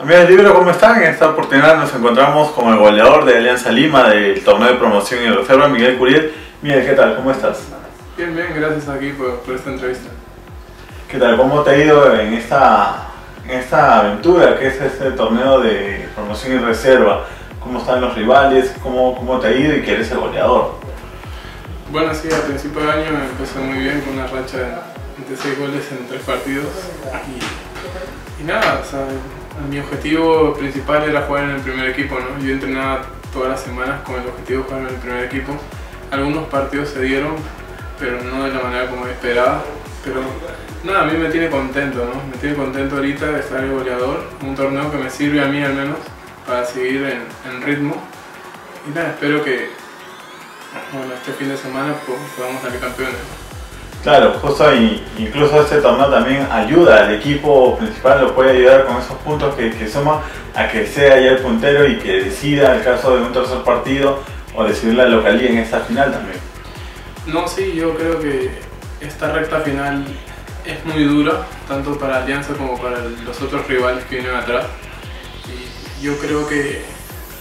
Amigos del libro, ¿cómo están? En esta oportunidad nos encontramos con el goleador de Alianza Lima del torneo de promoción y reserva, Miguel Curiel. Miguel, ¿qué tal? ¿Cómo estás? Bien, bien, gracias aquí por, por, esta entrevista. ¿Qué tal? ¿Cómo te ha ido en esta, en esta aventura que es este torneo de promoción y reserva? ¿Cómo están los rivales? ¿Cómo, cómo te ha ido y que eres el goleador? Bueno, sí, al principio del año empecé muy bien con una racha de 6 goles en 3 partidos. Y, y nada, mi objetivo principal era jugar en el primer equipo, ¿no? Yo entrenaba todas las semanas con el objetivo de jugar en el primer equipo. Algunos partidos se dieron, pero no de la manera como esperaba. Pero nada, a mí me tiene contento, ¿no? Me tiene contento ahorita de estar el goleador, un torneo que me sirve a mí al menos para seguir en, ritmo. Y nada, espero que este fin de semana podamos salir campeones. Claro, justo y incluso este torneo también ayuda al equipo principal, lo puede ayudar con esos puntos que, que suma a que sea ya el puntero y que decida el caso de un tercer partido o decidir la localía en esta final también. No, sí, yo creo que esta recta final es muy dura, tanto para Alianza como para los otros rivales que vienen atrás. Y yo creo que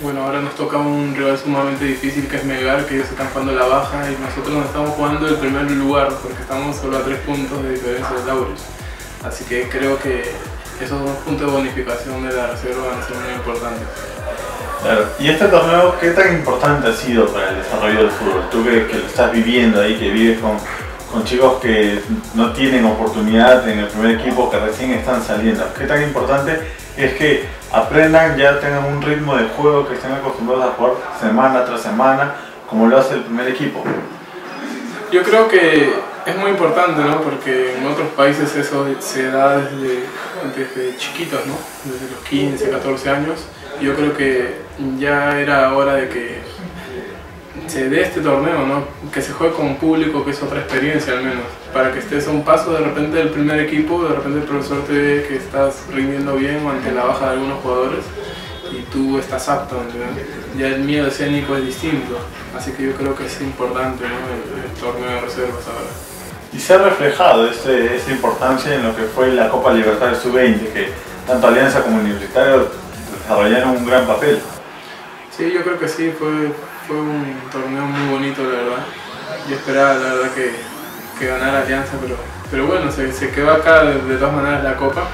bueno, ahora nos toca un rival sumamente difícil que es Melgar, que ellos están jugando la baja y nosotros nos estamos jugando el primer lugar porque estamos solo a tres puntos de diferencia de Laureles. Así que creo que esos dos puntos de bonificación de la reserva van a ser muy importantes. Claro. ¿Y este torneo qué tan importante ha sido para el desarrollo del fútbol? Tú que, que lo estás viviendo ahí, que vives con, con chicos que no tienen oportunidad en el primer equipo, que recién están saliendo. ¿Qué tan importante es que aprendan, ya tengan un ritmo de juego que estén acostumbrados a jugar semana tras semana, como lo hace el primer equipo? Yo creo que es muy importante, ¿no? Porque en otros países eso se da desde, desde chiquitos, ¿no? Desde los 15, 14 años. Yo creo que ya era hora de que se dé este torneo, ¿no? que se juegue con público, que es otra experiencia al menos, para que estés a un paso de repente del primer equipo, de repente el profesor te ve que estás rindiendo bien ante la baja de algunos jugadores y tú estás apto, ¿entendés? ya el miedo escénico es distinto, así que yo creo que es importante ¿no? el, torneo de reservas ahora. Y se ha reflejado este, esta importancia en lo que fue la Copa Libertadores Sub-20, que tanto Alianza como Universitario desarrollaron un gran papel. Sí, yo creo que sí, fue, fue un torneo muy bonito, la verdad. Yo esperaba, la verdad, que, que ganara Alianza, pero, pero bueno, se, se quedó acá de, todas maneras la Copa.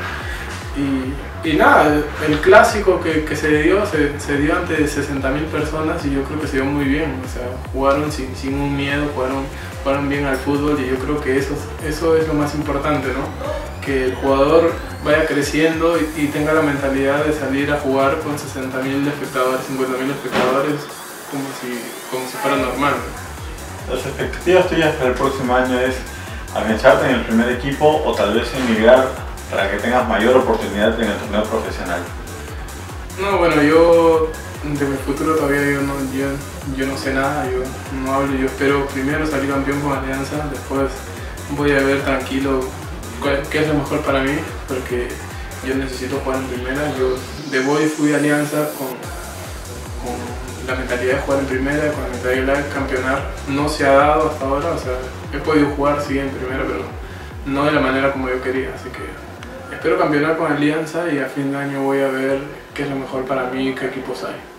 Y, y nada, el clásico que, que se dio, se, se, dio ante 60.000 personas y yo creo que se dio muy bien. O sea, jugaron sin, sin un miedo, jugaron, jugaron bien al fútbol y yo creo que eso, eso es lo más importante, ¿no? Que el jugador vaya creciendo y, y tenga la mentalidad de salir a jugar con 60.000 espectadores, 50.000 espectadores como si, como si fuera normal. Las expectativas tuyas para el próximo año es afianzarte en el primer equipo o tal vez emigrar para que tengas mayor oportunidad en el torneo profesional. No, bueno, yo de mi futuro todavía yo no, yo, yo no sé nada, yo no hablo, yo espero primero salir campeón con Alianza, después voy a ver tranquilo qué es lo mejor para mí, porque yo necesito jugar en primera, yo de Boy fui a Alianza con, con la mentalidad de jugar en primera, con la mentalidad de campeonar, no se ha dado hasta ahora, o sea, he podido jugar sí en primera, pero no de la manera como yo quería, así que espero campeonar con Alianza y a fin de año voy a ver qué es lo mejor para mí qué equipos hay.